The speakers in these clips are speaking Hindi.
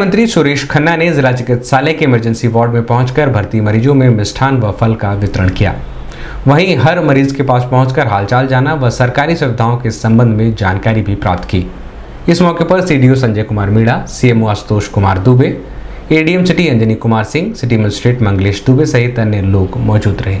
मंत्री सुरेश खन्ना ने जिला चिकित्सालय के इमरजेंसी वार्ड में पहुंचकर भर्ती मरीजों में मिष्ठान व फल का वितरण किया। वहीं हर मरीज़ के पास पहुंचकर हालचाल जाना व सरकारी सुविधाओं के संबंध में जानकारी भी प्राप्त की। इस मौके पर CDO Sanjay Kumar Meena, CMO Ashutosh Kumar Dubey, ADM city Anjani Kumar Singh, city magistrate Manglesh Dubey सहित अन्य लोग मौजूद रहे।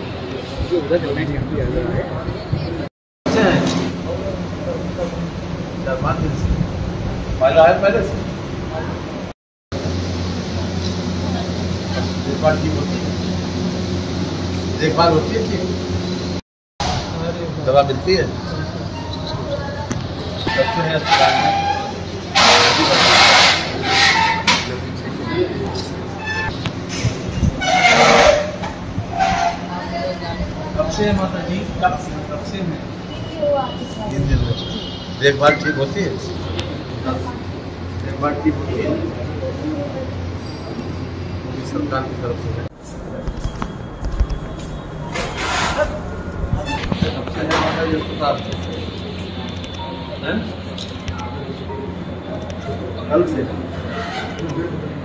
चार पाँच दिन से। है पहले से? देखभाल होती है। देखभाल होती है ठीक दवा मिलती है? डॉक्टर है अस्पताल में से है माता जी कब से कब से है? तीन दिन में देखभाल ठीक होती है? देखभाल ठीक होती है? सरकार की तरफ़ से है है। हैं? कल से।